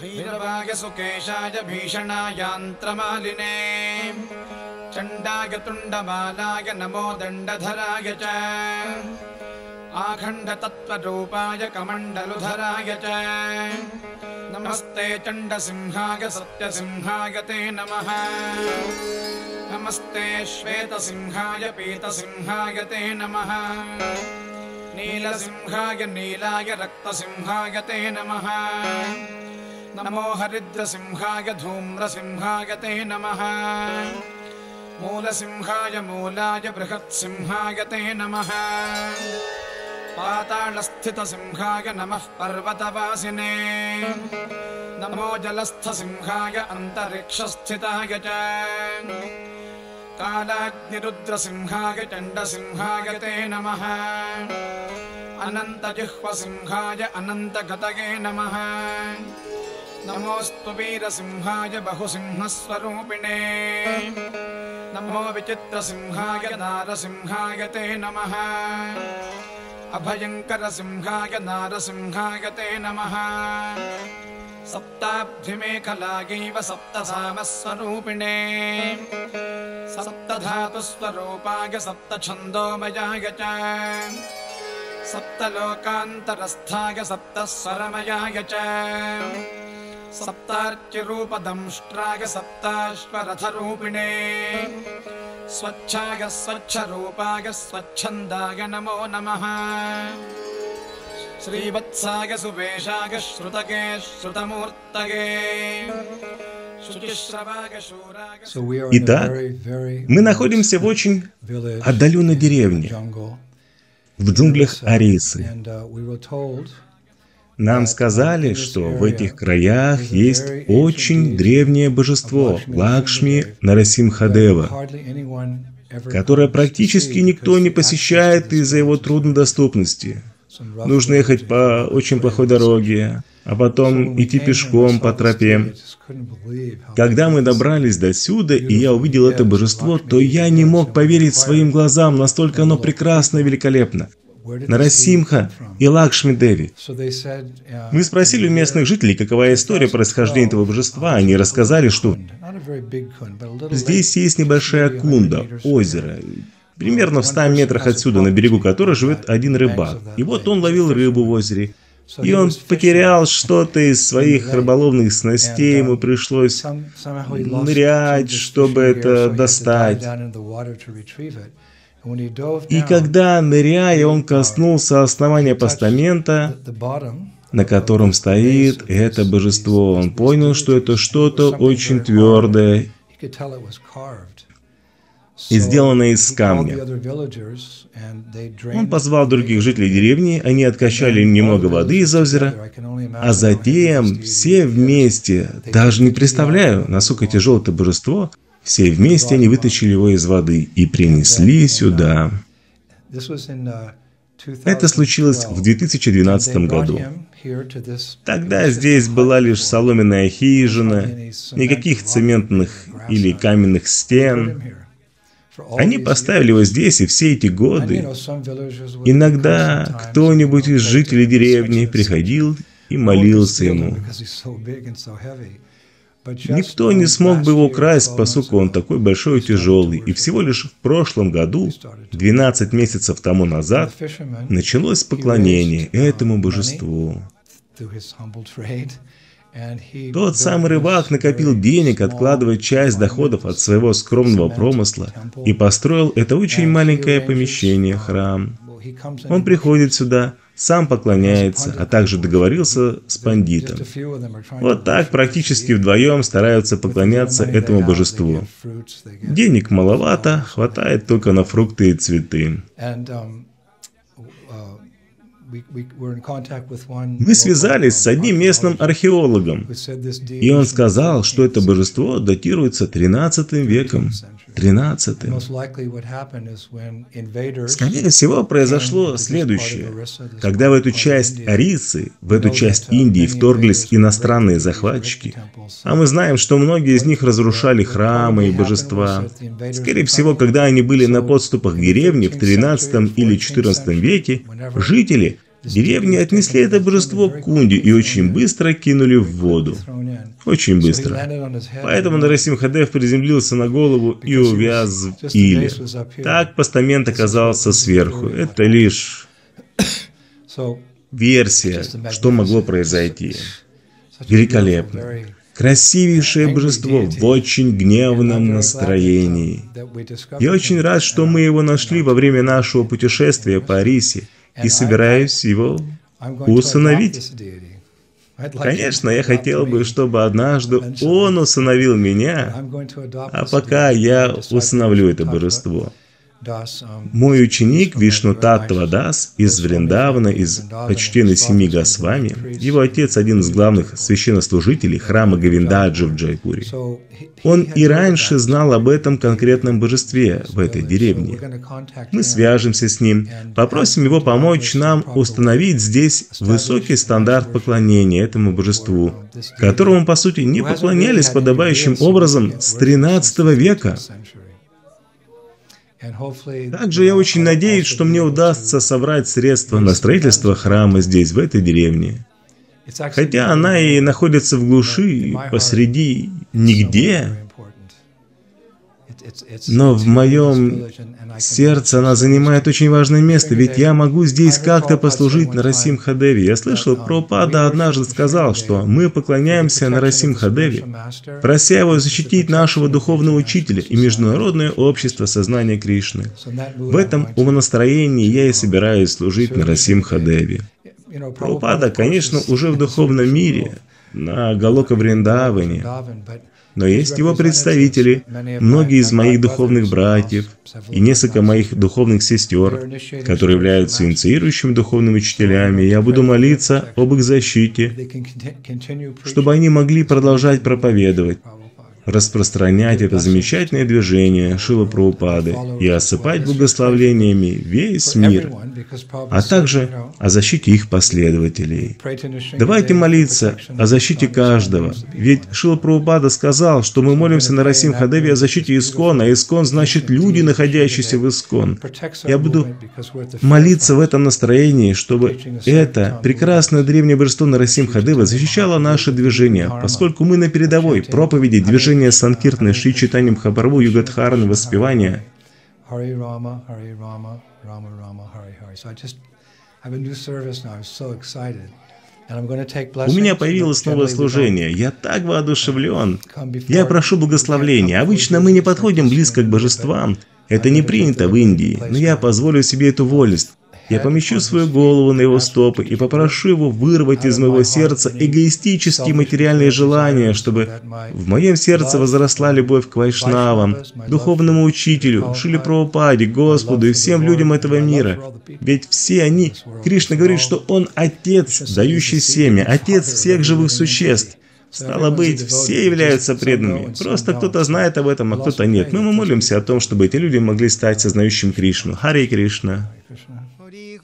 भैरवाय सुकेशाय भीषणायान्त्रमालिने। चण्डाय तुण्डमालाय नमो दण्डधराय च। आखण्डतत्त्वरूपाय कमण्डलुधराय च। नमस्ते चण्डसिंहाय सत्यसिंहाय ते नमः। नमस्ते श्वेतसिंहाय पीतसिंहाय ते नमः। नीलसिंहाय नीलाय रक्तसिंहाय ते नमः नमो हरिद्रसिंहाय धूम्रसिंहाय ते नमः। मूलसिंहाय मूलाय बृहत्सिंहाय ते नमः। पातालस्थितसिंहाय नमः पर्वतवासिने। नमो जलस्थसिंहाय अन्तरिक्षस्थिताय च। कालाग्निरुद्रसिंहाय चण्डसिंहाय ते नमः। अनन्तजिह्वसिंहाय अनन्तगतये नमः नमोऽस्तु वीरसिंहाय बहुसिंहस्वरूपिणे। नमो विचित्रसिंहाय नारसिंहाय ते नमः। अभयङ्करसिंहाय नारसिंहाय ते नमः। सप्ताब्धिमेखलागैव सप्तसामस्वरूपिणे सप्तधातुस्वरूपाय सप्तछन्दोमयाय च। सप्तलोकान्तरस्थाय सप्तस्वरमयाय च। सप्तार्चिरूपदंष्ट्राय सप्ताश्वरथरूपिणे स्वच्छाय स्वच्छरूपाय स्वच्छन्दाय नमो नमः श्रीवत्साय सुवेशाय श्रुतगे श्रुतमूर्तये शुचिश्रवाय शूराय So we are Итак, in a very, very Мы находимся в очень village отдаленной деревне, jungle. в джунглях Арисы. Нам сказали, что в этих краях есть очень древнее божество Лакшми Нарасимхадева, которое практически никто не посещает из-за его труднодоступности. Нужно ехать по очень плохой дороге, а потом идти пешком по тропе. Когда мы добрались до сюда, и я увидел это божество, то я не мог поверить своим глазам, настолько оно прекрасно и великолепно. Нарасимха и Лакшми Деви. Uh, Мы спросили у местных жителей, какова история происхождения этого божества. Они рассказали, что здесь есть небольшая 300 кунда, озеро, примерно в 100 метрах отсюда, на берегу которого живет один рыбак. И вот он ловил рыбу в озере. И он потерял что-то из своих рыболовных снастей, ему пришлось he lost нырять, чтобы это достать. И когда, ныряя, он коснулся основания постамента, на котором стоит это божество, он понял, что это что-то очень твердое и сделанное из камня. Он позвал других жителей деревни, они откачали немного воды из озера, а затем все вместе, даже не представляю, насколько тяжелое это божество, все вместе они вытащили его из воды и принесли сюда. Это случилось в 2012. 2012 They brought году. Тогда здесь была лишь соломенная хижина, никаких цементных или каменных стен. Они поставили его здесь, и все эти годы иногда кто-нибудь из жителей деревни приходил и молился ему. Никто не смог бы его украсть, 12 поскольку он такой большой и тяжелый. И всего лишь в прошлом году, 12 месяцев тому назад, началось поклонение этому божеству. Тот самый рыбак накопил денег, откладывая часть доходов от своего скромного промысла, и построил это очень маленькое помещение, храм. Он приходит сюда, сам поклоняется, а также договорился с пандитом. Вот так практически вдвоем стараются поклоняться этому божеству. Денег маловато, хватает только на фрукты и цветы. Мы связались с одним местным археологом, и он сказал, что это 13th божество датируется 13 веком. 13 Most likely what happened is when invaders Скорее всего, произошло следующее. Когда в эту часть Арисы, в эту часть Индии вторглись иностранные захватчики, а мы знаем, что многие из них разрушали храмы и божества. Скорее всего, когда они были на подступах к деревне в 13 или 14 веке, жители Деревни отнесли это божество к Кунде и очень быстро кинули в воду. Очень быстро. Поэтому Нарасимхадев приземлился на голову и увяз в иле. Так постамент оказался сверху. Это лишь версия, что могло произойти. Великолепно. Красивейшее божество в очень гневном настроении. Я очень рад, что мы его нашли во время нашего путешествия по Арисе и собираюсь его усыновить. Конечно, я хотел бы, чтобы однажды он усыновил меня, а пока я усыновлю это божество. Мой ученик Вишну Таттва Дас из Вриндавана, из почтенной семьи Госвами, его отец один из главных священнослужителей храма Гавиндаджи в Джайпуре. Он и раньше знал об этом конкретном божестве в этой деревне. Мы свяжемся с ним, попросим его помочь нам установить здесь высокий стандарт поклонения этому божеству, которому, по сути, не поклонялись подобающим образом с 13 века. Также я очень надеюсь, что мне удастся собрать средства на строительство храма здесь, в этой деревне. Хотя она и находится в глуши, посреди нигде, но в моем сердце она занимает очень важное место, ведь я могу здесь как-то послужить на Расим Хадеви. Я слышал, Пропада однажды сказал, что мы поклоняемся на Расим Хадеви, прося его защитить нашего духовного учителя и международное общество сознания Кришны. В этом умонастроении я и собираюсь служить на Расим Хадеви. Пропада, конечно, уже в духовном мире, на Галока Вриндаване, но есть его представители, многие из моих духовных братьев и несколько моих духовных сестер, которые являются инициирующими духовными учителями. Я буду молиться об их защите, чтобы они могли продолжать проповедовать, распространять это замечательное движение Шила Прабхупады и осыпать благословлениями весь мир, а также о защите их последователей. Давайте молиться о защите каждого, ведь Шила Прабхупада сказал, что мы молимся на Расим Хадеве о защите Искона, а Искон значит люди, находящиеся в Искон. Я буду молиться в этом настроении, чтобы это прекрасное древнее божество на Расим Хадева защищало наше движение, поскольку мы на передовой проповеди движения служение Санкиртны Шри Читанием Хабарву Югадхараны воспевания. У меня появилось новое служение. Я так воодушевлен. Я прошу благословления. Обычно мы не подходим близко к божествам. Это не принято в Индии, но я позволю себе эту вольность. Я помещу свою голову на его стопы и попрошу его вырвать из моего сердца эгоистические материальные желания, чтобы в моем сердце возросла любовь к Вайшнавам, духовному учителю, Шили Прабхупаде, Господу и всем людям этого мира. Ведь все они, Кришна говорит, что Он Отец, дающий семя, Отец всех живых существ. Стало быть, все являются преданными. Просто кто-то знает об этом, а кто-то нет. Мы молимся о том, чтобы эти люди могли стать сознающим Кришну. Хари Кришна.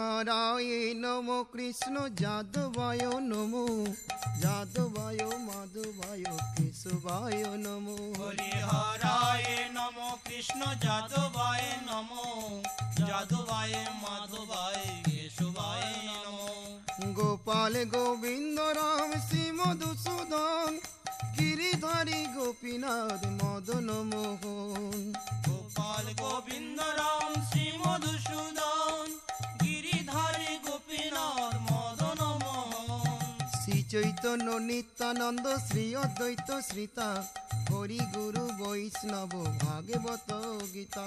হরায় নম কৃষ্ণ যাদবায় নম যাদবায় মাধবায় কেশবায় নম। হরি হরায় নম কৃষ্ণ যাদবায় নম যাদবায় মাধবায় কেশবায় নম। গোপাল গোবিন্দ রাম শ্রী মধুসূদন গিরিধারী গোপীনাথ মদন মোহন গোপাল গোবিন্দ রাম শ্রী মধুসূদন চৈতন্য নিত্যানন্দ শ্রী অদ্বৈত শ্রীতা হরি গুরু বৈষ্ণব ভাগবত গীতা।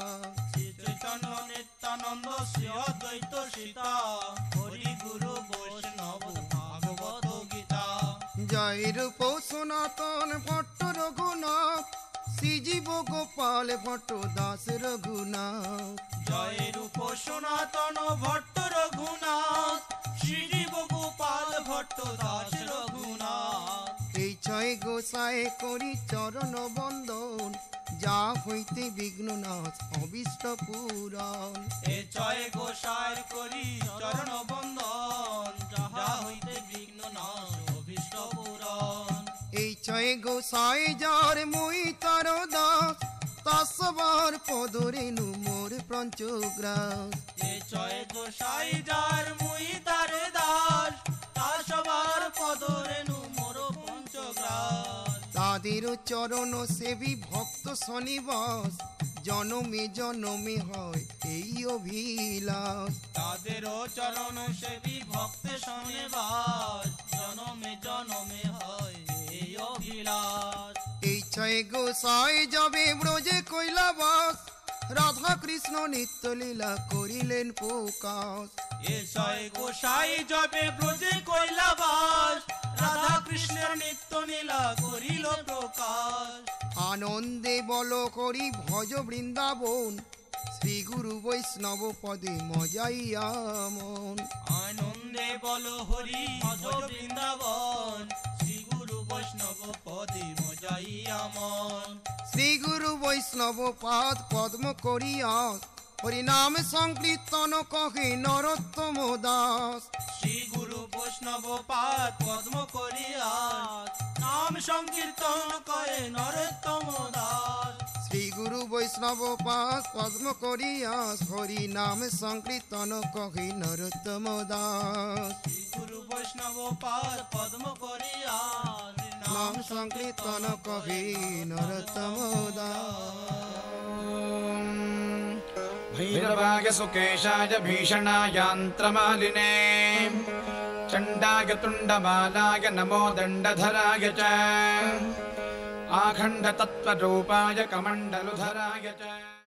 শ্রী চৈতন্য নিত্যানন্দ শ্রী অদ্বৈত সীতা। হরি গুরু বৈষ্ণব ভাগবত গীতা। জয় রূপ সনাতন ভট্ট রঘুনাথ। শ্রীজীব গোপাল ভট্ট দাস রঘুনাথ। জয় রূপ সনাতন ভট্ট রঘুনাথ। শ্রীজীব গোপাল ভট্ট দাস গোসায় করি চরণ বন্দন যা হইতে বিঘ্ন নাশ অবিষ্ট পুরাণ। এ ছয় গোসায় করি চরণ বন্দন যা হইতে বিঘ্ন নাশ অবিষ্ট পুরাণ। এই ছয় গোসায় যার মুই তার দাস তাসবার পদরেণু মোর পঞ্চগ্রাস। ছয় গোসাই যার মুই তার দাস তা সবার পদরেণু মোর পঞ্চগ্রাস তাদের চরণ সেবী ভক্ত শনিবাস। জনমে জনমে হয় এই অভিলাষ। তাদেরও চরণ সেবী ভক্ত শোনে বাস জনমে জনমে হয় এই অভিলাষ। এই ছয় গোসাই যাবে ব্রজে কৈলাবাস। রাধা কৃষ্ণ নিত্য লীলা করিলেন প্রকাশ। এ ছয় গোসাই জবে ব্রজে কৈলাবাস। রাধা কৃষ্ণের নিত্য নীলা করিল প্রকাশ। আনন্দে বল করি ভজ বৃন্দাবন শ্রী গুরু বৈষ্ণব পদে মজাইয়া মন। আনন্দে বল হরি মাধব বৃন্দাবন শ্রী গুরু বৈষ্ণব পদে মজাইয়া মন। শ্রী গুরু বৈষ্ণব পাদ পদ্ম করিয়া হরি হরিনাম সংকীর্তন কহে নরোত্তম দাস। শ্রী গুরু বৈষ্ণব পাদ পদ্ম করিয়া নাম সংকীর্তন করে নরোত্তম দাস। শ্রী গুরু বৈষ্ণব পাদ পদ্ম করিয়া হরি নাম সংকীর্তন কহে নরোত্তম দাস। শ্রী গুরু বৈষ্ণব পাদ পদ্ম করিয়া নাম সংকীর্তন কহে নরোত্তম দাস। भैरवाय सुकेशाय भीषणायान्त्रमालिने चण्डाय तुण्डमालाय नमो दण्डधराय च। आखण्डतत्त्वरूपाय कमण्डलुधराय च